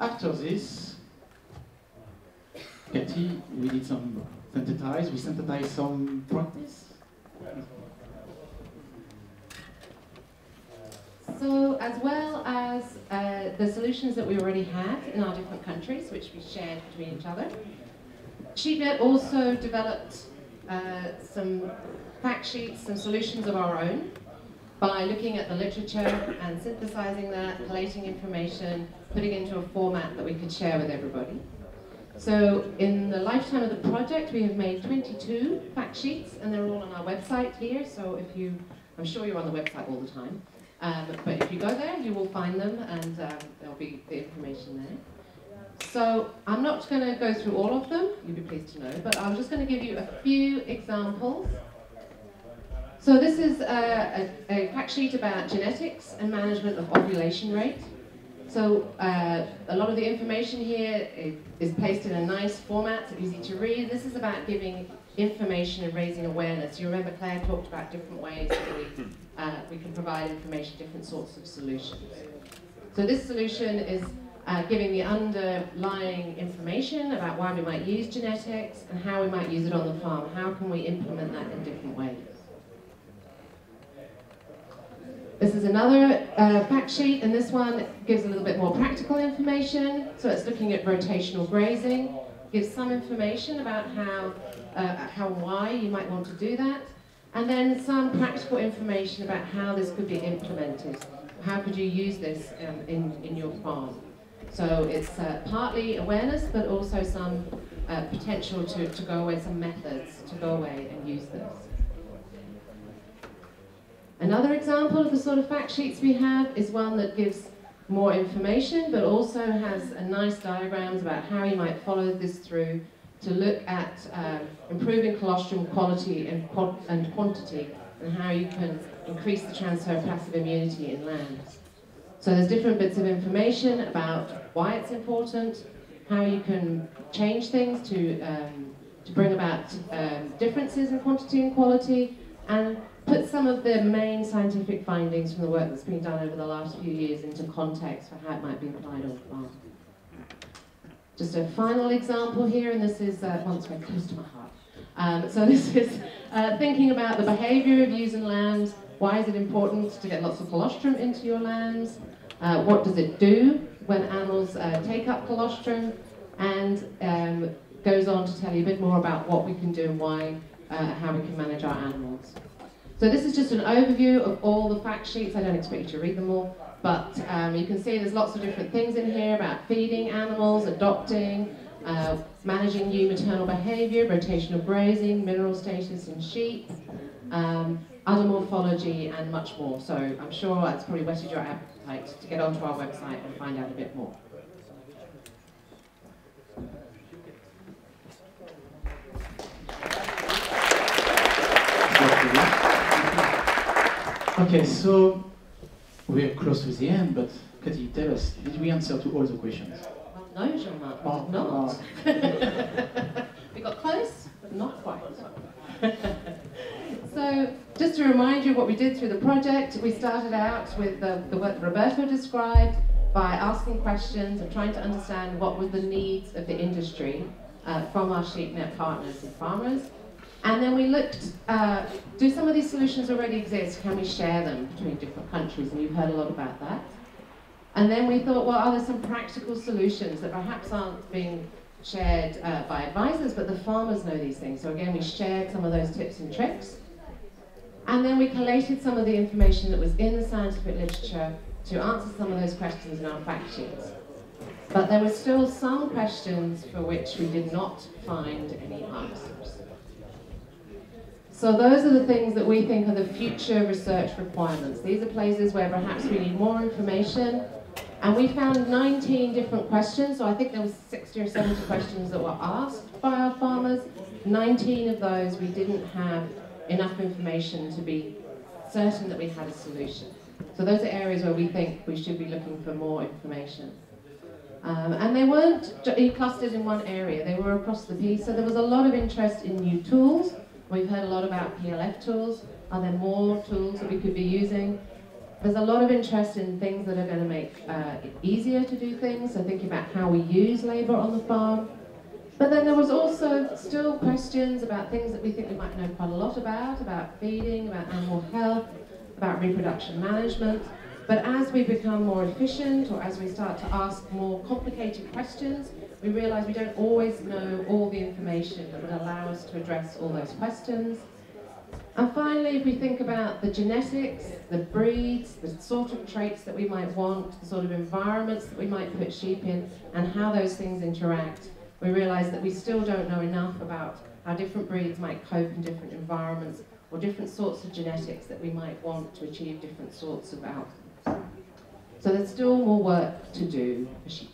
after this, Cathy, we did some synthesize, we synthesized some practice. So as well as uh, the solutions that we already had in our different countries, which we shared between each other, SheepNet also developed uh, some fact sheets, some solutions of our own by looking at the literature and synthesizing that, collating information, putting into a format that we could share with everybody. So in the lifetime of the project, we have made 22 fact sheets, and they're all on our website here. So if you, I'm sure you're on the website all the time, um, but if you go there, you will find them, and um, there'll be the information there. So I'm not going to go through all of them, you'd be pleased to know, but I'm just going to give you a few examples. So this is a, a, a fact sheet about genetics and management of ovulation rate. So uh, a lot of the information here is placed in a nice format, so easy to read. This is about giving information and raising awareness. You remember Claire talked about different ways that we, uh, we can provide information, different sorts of solutions. So this solution is uh, giving the underlying information about why we might use genetics and how we might use it on the farm. How can we implement that in different ways? This is another uh, fact sheet, and this one gives a little bit more practical information. So it's looking at rotational grazing, gives some information about how, uh, how why you might want to do that, and then some practical information about how this could be implemented. How could you use this um, in, in your farm? So it's uh, partly awareness, but also some uh, potential to, to go away, some methods to go away and use this. Another example of the sort of fact sheets we have is one that gives more information, but also has a nice diagrams about how you might follow this through to look at um, improving colostrum quality and, and quantity, and how you can increase the transfer of passive immunity in land. So there's different bits of information about why it's important, how you can change things to, um, to bring about um, differences in quantity and quality, and some of the main scientific findings from the work that's been done over the last few years into context for how it might be applied on farm. Just a final example here, and this is uh, once very close to my heart. Um, so this is uh, thinking about the behaviour of using lambs. Why is it important to get lots of colostrum into your lambs? Uh, what does it do when animals uh, take up colostrum? And um, goes on to tell you a bit more about what we can do and why, uh, how we can manage our animals. So this is just an overview of all the fact sheets. I don't expect you to read them all, but um, you can see there's lots of different things in here about feeding animals, adopting, uh, managing new maternal behaviour, rotational grazing, mineral status in sheep, um, udder morphology, and much more. So I'm sure that's probably whetted your appetite to get onto our website and find out a bit more. Okay, so we're close to the end, but could you tell us, did we answer to all the questions? Well, no, Jean-Marc, oh, not. Oh. we got close, but not quite. so, just to remind you what we did through the project, we started out with the, the work that Roberto described by asking questions and trying to understand what were the needs of the industry uh, from our SheepNet partners and farmers. And then we looked, uh, do some of these solutions already exist? Can we share them between different countries? And you've heard a lot about that. And then we thought, well, are there some practical solutions that perhaps aren't being shared uh, by advisors, but the farmers know these things. So again, we shared some of those tips and tricks. And then we collated some of the information that was in the scientific literature to answer some of those questions in our fact sheets. But there were still some questions for which we did not find any answers. So those are the things that we think are the future research requirements. These are places where perhaps we need more information. And we found 19 different questions, so I think there was 60 or 70 questions that were asked by our farmers. 19 of those we didn't have enough information to be certain that we had a solution. So those are areas where we think we should be looking for more information. Um, and they weren't clustered in one area, they were across the piece. So there was a lot of interest in new tools, We've heard a lot about PLF tools. Are there more tools that we could be using? There's a lot of interest in things that are going to make uh, it easier to do things, so thinking about how we use labour on the farm. But then there was also still questions about things that we think we might know quite a lot about, about feeding, about animal health, about reproduction management. But as we become more efficient or as we start to ask more complicated questions, we realise we don't always know all the information that would allow us to address all those questions. And finally, if we think about the genetics, the breeds, the sort of traits that we might want, the sort of environments that we might put sheep in, and how those things interact, we realise that we still don't know enough about how different breeds might cope in different environments, or different sorts of genetics that we might want to achieve different sorts of outcomes. So there's still more work to do for sheep.